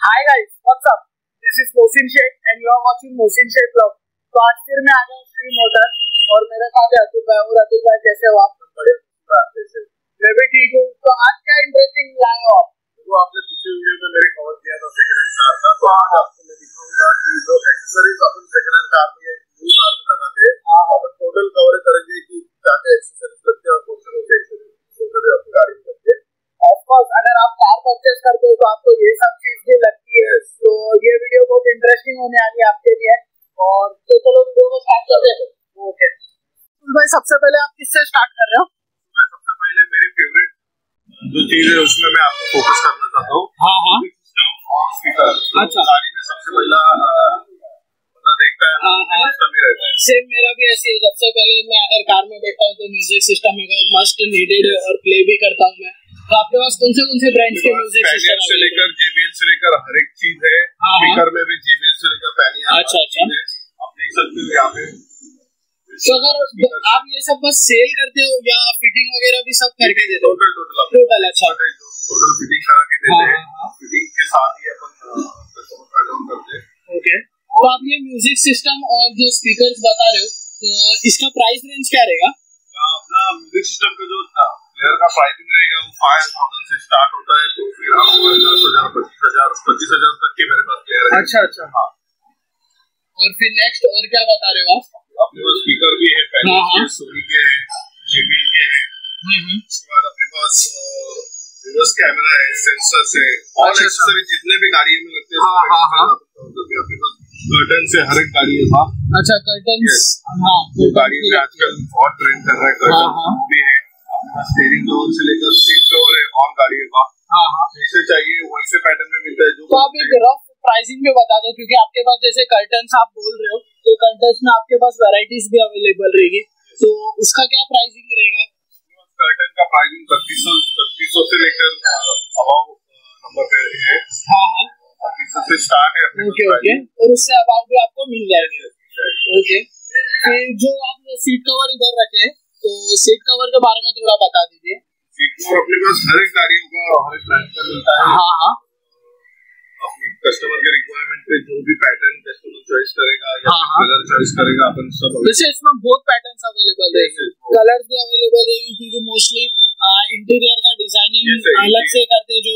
Hi guys, what's up? This is Mohsin Sheikh and you are watching Mohsin Sheikh Vlog. तो आज फिर मैं आ गया हूँ श्री मोटर और मेरे साथ है अतुल भाई। और अतुल भाई कैसे हो आप? बड़े मैं भी ठीक हूँ। तो आज क्या इंटरेस्टिंग लाए हो आप? जो आपने पिछले वीडियो में मेरे कवर किया था सेकंड हैंड कार का तो आज आपको मैं दिखाऊँगा कि जो एक्सेसरीज अपन सेकंड हैंड कार में न्यू कार में लगाते हैं अपन टोटल चीज़ है उसमें मैं आपको फोकस करना चाहता हूँ। हाँ हाँ। स्पीकर अच्छा। गाड़ी में सबसे पहला देखता है हाँ, हाँ। सिस्टम ही है। सेम मेरा भी ऐसी है सबसे पहले मैं अगर कार में बैठा हूँ तो म्यूज़िक सिस्टम मस्ट नीडेड है और प्ले भी करता हूँ मैं। तो आपके पास कौन से कौन से ब्रांड्स के म्यूज़िक पैनियर से लेकर जेबीएल से लेकर हर एक चीज़ है। हाँ, हाँ। स्पीकर में भी जेबीएल से लेकर पैनियर अच्छा, अच्छा। आप देख सकते हो यहाँ पे। तो अगर आप ये सब बस सेल करते हो या फिटिंग वगैरह भी सब करके देते हो? टोटल टोटल टोटल अच्छा। टोटल फिटिंग करा के देते हाँ, हैं हाँ, हाँ। फिटिंग के साथ ही अपन कस्टमर का डाउन करते हैं। ओके तो आप ये म्यूज़िक सिस्टम और जो स्पीकर्स बता रहे हो तो इसका प्राइस रेंज क्या रहेगा? अपना म्यूज़िक सिस्टम का जो प्लेयर का प्राइसिंग रहेगा वो फाइव थाउज़ेंड से स्टार्ट होता है तो फिर आपको दस हज़ार पच्चीस हज़ार पच्चीस हज़ार तक के मेरे पास प्लेयर है। अच्छा अच्छा। हाँ। और फिर नेक्स्ट और क्या बता रहे हो आप? अपने पास स्पीकर भी है हाँ, पैनियर हाँ। के सोनी के हैं जेबीएल के हैं। उसके बाद अपने पास रिवर्स कैमरा है सेंसर्स है। और अच्छा, अच्छा। एक्सेसरी जितने भी गाड़ियों में लगते हैं हाँ, हाँ, हाँ। अपने पास कर्टन से हर एक गाड़ी है। हाँ। अच्छा कर्टन. हाँ। जो गाड़ी में आजकल बहुत ट्रेंड कर रहा है हाँ, कर्टन हाँ। भी है। स्टेयरिंग कवर से लेकर सीट कवर है और गाड़ी का हाँ हाँ। जैसे चाहिए वैसे पैटर्न में मिलता है जो तो आप एक रफ प्राइसिंग में बता दो क्योंकि आपके पास जैसे कर्टन आप बोल रहे हो तो कर्टन्स में आपके पास वैरायटीज भी अवेलेबल रहेगी। तो उसका क्या प्राइसिंग रहेगा? कर्टन का प्राइसिंग बत्तीस सौ बत्तीस सौ से लेकर अबाव नंबर पे है। हाँ हाँ। बत्तीस सौ से स्टार्ट है अपने ओके ओके और उससे अबाउ भी आपको मिल जाएगा। ओके फिर जो आप सीट कवर इधर रखे हैं, तो सीट कवर के बारे में थोड़ा बता दीजिए। सीट कवर अपने पास हर एक गाड़ियों का और हर एक ब्रांड का मिलता है। हाँ हाँ। कस्टमर के रिक्वायरमेंट पे जो भी पैटर्न कस्टमर चॉइस करेगा या हाँ, हाँ। कलर चॉइस करेगा अपन सब वैसे इसमें बहुत पैटर्न्स अवेलेबल yes. कलर भी अवेलेबल रहेंगे क्योंकि मोस्टली इंटीरियर का डिज़ाइनिंग अलग से करते हैं जो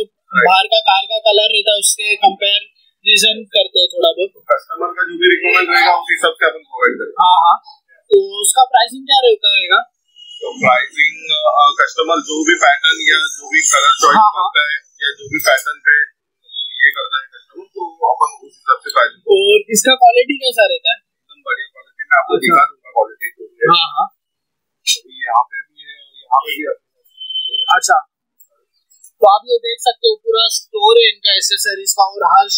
बाहर का कार का कलर रहता है उससे कंपेरिजन करते हैं थोड़ा बहुत। कस्टमर का जो भी रिक्वायरमेंट रहेगा उस हिसाब से अपन प्रोवाइड करेंगे हाँ। हाँ तो उसका प्राइसिंग क्या रहता रहेगा? तो प्राइसिंग कस्टमर जो भी पैटर्न या जो भी कलर चॉइस हाँ, हाँ। करता है या जो भी पैटर्न पे इसका क्वालिटी कैसा रहता है? एकदम बढ़िया क्वालिटी में आपको अच्छा। दिखा दूँगा क्वालिटी है हाँ। हाँ यहाँ पे भी है यहाँ पे भी है। अच्छा। तो आप ये देख सकते हो पूरा स्टोर है इनका एसेसरीज का और हर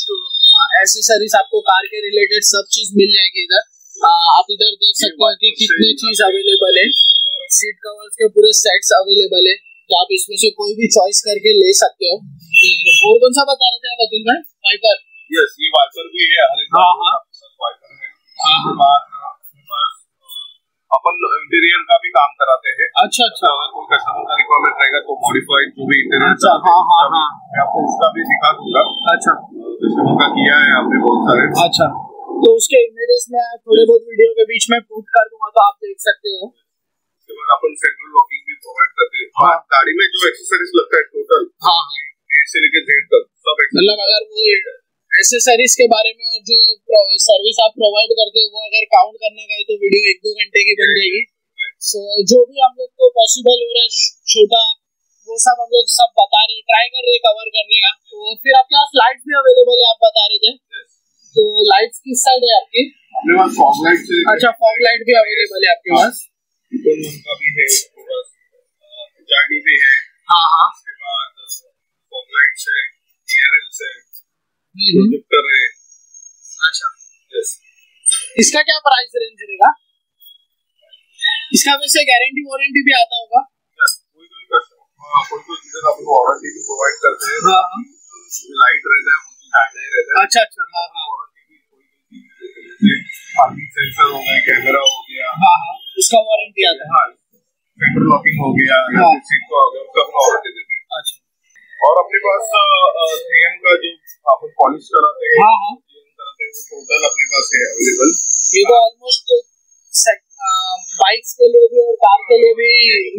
एसेसरीज आपको कार के रिलेटेड सब चीज़ मिल जाएगी इधर। आप इधर देख सकते हो कि कितने चीज़ अवेलेबल है। सीट कवर्स के पूरे सेट्स अवेलेबल है। तो आप इसमें से कोई भी चॉइस करके ले सकते हो। और कौन सा बता रहे थे आप अतुल भाई? वाइपर यस ये वाइपर भी है हर एक हाँ, हाँ। वाइपर है। उसके बाद अपने अ, अपन इंटीरियर का भी काम कराते हैं। अच्छा अच्छा। अगर कोई कस्टमर का रिक्वायरमेंट रहेगा तो मॉडिफाइड जो भी इंटीरियर अच्छा, हाँ, हाँ, हाँ। मैं आपको उसका भी दिखा दूँगा। अच्छा। कस्टमर का किया है आपने बहुत सारे। अच्छा। तो उसके इमेजेस में थोड़े बहुत वीडियो के बीच में पुट कर दूँगा तो आप देख सकते हो। उसके बाद अपन सेंट्रल लॉकिंग भी प्रोवाइड करते हैं। हाँ। गाड़ी में जो एक्सेसरीज लगता है टोटल हाँ ए से लेकर जेड तक सब मतलब अगर वो एसेसरीज के बारे में और जो सर्विस आप प्रोवाइड करते हो वो अगर काउंट करने गए तो वीडियो एक दो घंटे की बन जाएगी। सो so, जो भी हम लोग को पॉसिबल हो रहा है छोटा वो सब हम लोग सब बता रहे ट्राई कर रहे कवर करने का। तो फिर आपके पास लाइट भी अवेलेबल है आप बता रहे थे। तो लाइट्स किस साइड है आपकी? लाइट अच्छा फॉग लाइट भी अवेलेबल है आपके पास। है है। प्रोजेक्टर है। अच्छा। यस इसका क्या प्राइस रेंज रहेगा? इसका वैसे गारंटी वारंटी भी आता होगा। कोई कोई कस्टमर हाँ कोई कोई चीज़ें अपन वारंटी भी प्रोवाइड करते हैं हाँ हाँ। लाइट रहता है उनकी चाइना रहता है। अच्छा अच्छा हाँ हाँ। वारंटी भी कोई कोई चीज़ जैसे पार्किंग सेंसर हो गया कैमरा हो गया। हाँ हाँ उसका वारंटी आता है। हाँ सेंटर लॉकिंग हो गया या हाँ। सीट का हो गया उसका अपन वारंटी देते हैं। अच्छा। और अपने पास का जो पॉलिश कराते हैं। हाँ हाँ। टोटल अपने पास है अवेलेबल ये तो ऑलमोस्ट बाइक्स uh, uh, के लिए भी और कार के लिए भी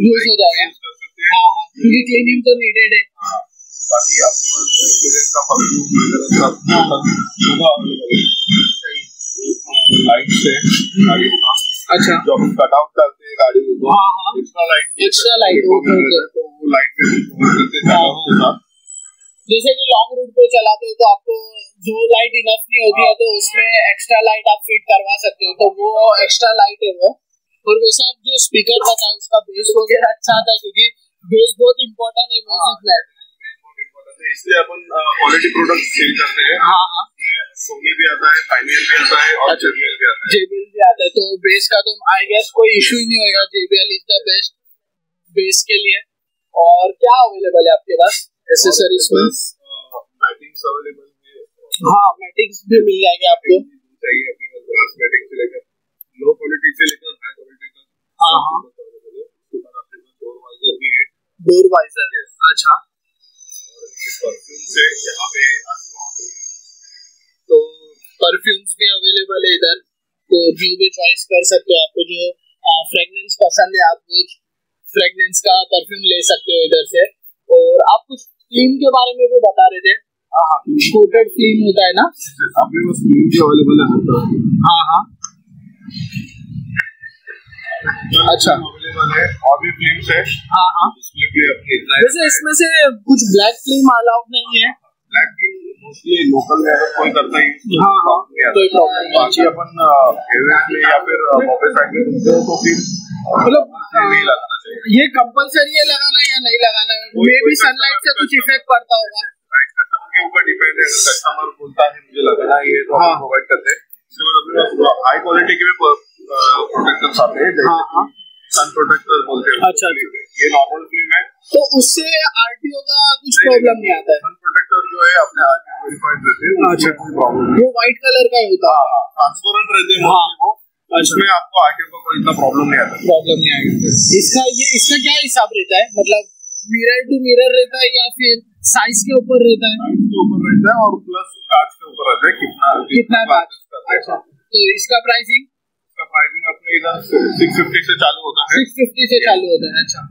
यूज़ हो जाएगा। हाँ, हाँ। क्योंकि क्लीनिंग तो नीडेड है। हाँ। बाकी अपने पास का परफ्यूम वगैरह सब होगा अवेलेबल लाइट्स है। गाड़ियों का अच्छा। जो हम कट आउट करते हैं गाड़ी को हाँ हाँ। Extra light extra light okay तो वो लाइट में करते हैं जैसे कि लॉन्ग रूट पे चलाते हो तो आपको जो लाइट इनफ नहीं होती है तो उसमें एक्स्ट्रा लाइट आप फिट करवा सकते हो। तो वो एक्स्ट्रा लाइट है वो। और वैसे आप जो स्पीकर बताया उसका बेस वगैरह अच्छा आता है क्योंकि बेस बहुत इंपॉर्टेंट है म्यूज़िक में। है इसलिए अपन क्वालिटी प्रोडक्ट सेल करते हैं। हाँ हाँ। सोनी भी आता है भी आता है और अच्छा। जेबीएल भी आता है। जेबीएल भी आता है। तो बेस का तो आई गेस कोई इशू ही नहीं होगा JBL is the best bass के लिए। और क्या अवेलेबल है आपके पास? एसेसरीज में? लाइटिंग्स अवेलेबल है हाँ मैटिक्स भी मिल जाएँगे आपको। चाहिए अपने पास ग्लास मैटिंग से लेकर। लो क्वालिटी से लेकर हाई क्वालिटी तक हाँ, हाँ। उसके बाद अपने पास डोर वाइजर भी है। डोर वाइजर अच्छा। परफ्यूम से यहाँ पे पे तो परफ्यूम्स भी अवेलेबल है इधर। तो जो भी चॉइस कर सकते हो आपको जो फ्रेगनेंस पसंद है आप वो फ्रेगनेंस का परफ्यूम ले सकते हो इधर से। और आप कुछ क्रीम के बारे में भी बता रहे थे। कोटेड क्रीम होता है ना? अपने पास फ़िल्म भी अवेलेबल है की हाँ हाँ। अच्छा। अवेलेबल है और भी फ़िल्म है। हाँ हाँ। वैसे इसमें से कुछ ब्लैक फ़िल्म अलाउड नहीं है। ब्लैक फ़िल्म मोस्टली लोकल में कोई करता ही हाँ, हाँ, कोई problem नहीं। बाकी अपन एवरेज में या फिर मोबाइल साइड में घूमते हो तो फिर मतलब, नहीं लगाना चाहिए। ये कंपलसरी है लगाना या नहीं लगाना? मे भी सनलाइट से कुछ इफ़ेक्ट पड़ता होगा। के ऊपर डिपेंड है। कस्टमर बोलता है मुझे लगाना ही है तो हाँ। हम प्रोवाइड करते हैं। हाई क्वालिटी के भी प्रोटेक्टर्स आते हैं हाँ, हाँ। सन प्रोटेक्टर बोलते हैं। अच्छा, ये नॉर्मल फ़िल्म है। तो उससे आरटीओ का कुछ प्रॉब्लम नहीं आता है। सन प्रोटेक्टर जो है अपने हैं अच्छा। वो व्हाइट कलर का होता। है ट्रांसपेरेंट रहते हैं हाँ। mostly आपको आरटीओ का कोई इतना प्रॉब्लम नहीं आता। प्रॉब्लम नहीं आएगा। इसका ये इसका क्या हिसाब रहता है? मतलब मिरर टू मिरर रहता है या फिर साइज़ के ऊपर रहता है? साइज़ के ऊपर रहता है और प्लस कांच के ऊपर रहता है कितना कितना कांच? अच्छा तो इसका प्राइसिंग इसका प्राइसिंग अपने इधर सिक्स फिफ्टी से चालू होता है। सिक्स फिफ्टी से चालू होता है अच्छा।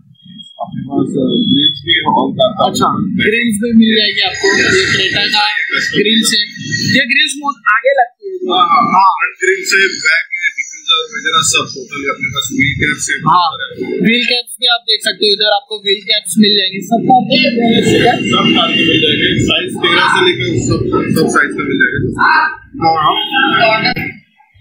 अपने पास ग्रिल्स भी और अच्छा ग्रिल्स भी मिल जाएगी आपको। ये क्रेटा का ग्रिल्स है। ये ग्रिल्स बहुत आगे लगती है। हाँ हाँ हाँ। फ्रंट ग्रिल से बैक वगैरह सब टोटली अपने पास व्हील कैप से हाँ। व्हील कैप्स भी आप देख सकते हो इधर आपको व्हील कैप्स मिल जाएँगे। सब सब कार के मिल जाएँगे। साइज़ तेरह से लेकर सब सब साइज़ का मिल जाएगा।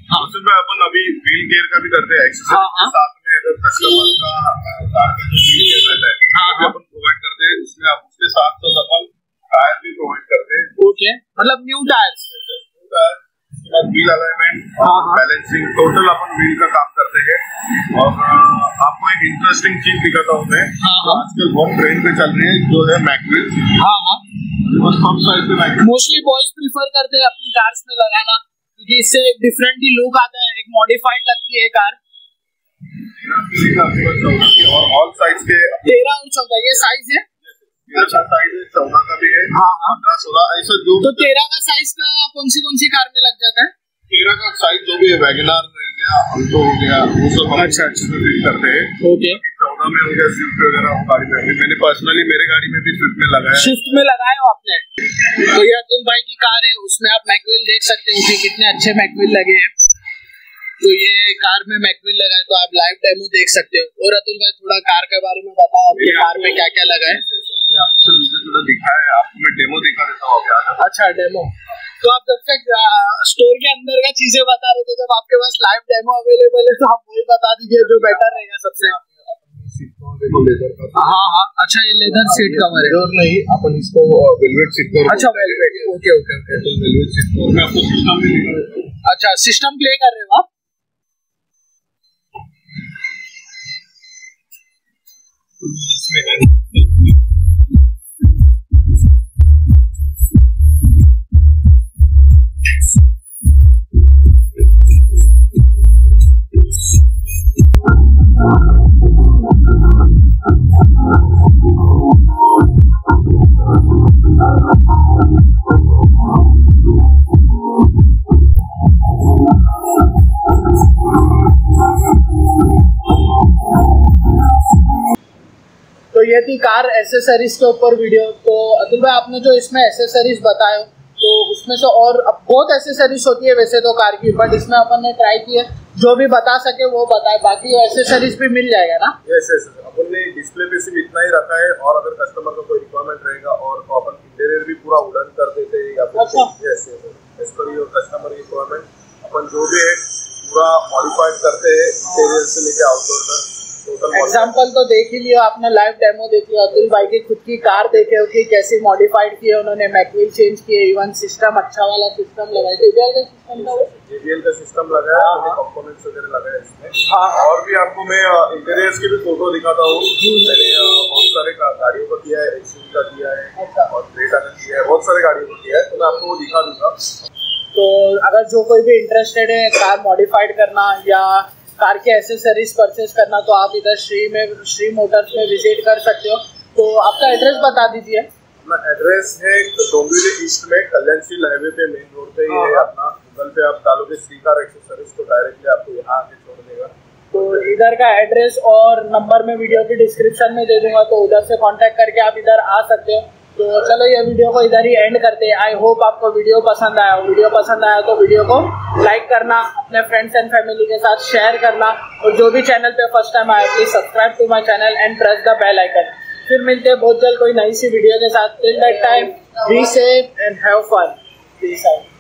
हाँ। उसमें अपन अभी व्हील केयर का भी करते हैं एक्सरसाइज हाँ, हाँ। साथ में अगर कस्टमर का कार का जो व्हील केयर रहता है हाँ, हाँ। अपन प्रोवाइड करते हैं उसमें आप उसके साथ साथ अपन टायर भी प्रोवाइड करते हैं। ओके मतलब न्यू टायर्स टायर उसके बाद व्हील अलाइनमेंट। बैलेंसिंग टोटल अपन व्हील का काम करते हैं। और आपको एक इंटरेस्टिंग चीज़ दिखाता हूँ मैं हाँ, हाँ। आजकल बहुत ट्रेंड पे चल रही है जो है मैकविल हाँ हाँ। मोस्टली बॉयज़ प्रिफर करते हैं अपनी कार्स में लगाना। क्योंकि इससे डिफरेंट ही लुक आता है एक मॉडिफाइड लगती है कार और ऑल साइज़ के तेरह और चौदह ये साइज़ है। अच्छा साइज़ है चौदह का भी है। हाँ हाँ। सोलह ऐसा जो तो तेरह का साइज़ का कौन सी कौन सी कार में लग जाता है? तेरह का साइज़ जो भी है वैगनार हो गया अल्टो हो गया वो सब अच्छा, अच्छा। करते हैं। ओके चौदह में हो स्विफ्ट वगैरह गाड़ी में अभी मैंने पर्सनली मेरे गाड़ी में भी स्विफ्ट में लगाया है। शिफ्ट में लगाए हो आपने? तो ये अतुल भाई की कार है उसमें आप मैकविल देख सकते हो कि कितने अच्छे मैकविल लगे हैं। तो ये कार में मैकविल लगा है तो आप लाइव डेमो देख सकते हो। और अतुल भाई थोड़ा कार के बारे में बताओ आपकी कार में क्या क्या लगा है? आपको सिर्फ़ वीडियो थोड़ा दिखाया है आपको मैं डेमो दिखा देता हूँ अच्छा डेमो तो आप जब तक स्टोर के अंदर का चीज़ें बता रहे थे जब आपके पास लाइव डेमो अवेलेबल है तो आप वही बता दीजिए जो बेटर रहेगा सबसे। हाँ हाँ। अच्छा ये लेदर सीट कवर है लेदर नहीं अपन इसको वेलवेट सीट कवर अच्छा velvet okay okay okay velvet seat cover मैं आपको सिस्टम में दिखा अच्छा सिस्टम प्ले कर रहे हो आप? इसमें की कार एसेसरीज के ऊपर वीडियो तो अतुल भाई आपने जो इसमें एसेसरीज बताए तो उसमें से और अब बहुत एसेसरीज होती है वैसे तो कार की बट इसमें अपन ने ट्राई की है। जो भी बता सके वो बताए बाकी एसेसरीज भी मिल जाएगा ना? यस यस अपन ने डिस्प्ले पे सिर्फ़ इतना ही रखा है और अगर कस्टमर का कोई रिक्वायरमेंट रहेगा और तो अपन इंटीरियर भी पूरा वुडन कर देते हैं या फिर अच्छा। Yes yes per your customer requirement अपन जो भी है पूरा मॉडिफाइड करते हैं इंटीरियर से लेके आउटडोर तक। एग्ज़ाम्पल तो देख ही लिया आपने लाइव डेमो देख अतुल भाई की खुद की कार देखे हो कि कैसी मॉडिफाइड की है उन्होंने मैकविल चेंज किए इवन सिस्टम अच्छा वाला सिस्टम लगाया का सिस्टम का सिस्टम लगा है हाँ, हाँ। कंपोनेंट्स वगैरह इसमें। हाँ और भी आपको मैं इंटीरियर्स की भी फ़ोटो दिखाता हूँ। मैंने बहुत सारे गाड़ियों का किया है का किया है अच्छा। और क्रेटा का किया है बहुत सारे गाड़ियों का किया है तो मैं आपको वो दिखा दूँगा। तो अगर जो कोई भी इंटरेस्टेड है कार मॉडिफाइड करना या कार के एसेसरीज परचेज करना तो आप इधर श्री में श्री मोटर्स में विज़िट कर सकते हो। तो आपका एड्रेस बता दीजिए। अपना एड्रेस है डोंबिवली ईस्ट में कल्याणशील हाईवे पे मेन रोड पे ही है हाँ। अपना। गूगल पे आप डालोगे श्रीकार एक्सेसरीज तो डायरेक्टली आपको यहाँ आके छोड़ देगा। तो इधर का एड्रेस और नंबर मैं वीडियो के डिस्क्रिप्शन में दे दूँगा तो उधर से कांटेक्ट करके आप इधर आ सकते हो। तो चलो ये वीडियो को इधर ही एंड करते हैं। आई होप आपको वीडियो पसंद आया वीडियो पसंद आया तो वीडियो को लाइक करना, अपने फ्रेंड्स एंड फैमिली के साथ शेयर करना। और जो भी चैनल पे फ़र्स्ट टाइम आया please subscribe to my channel and press the bell icon फिर मिलते हैं बहुत जल्द कोई नई सी वीडियो के साथ। Till that time be safe and have fun peace out.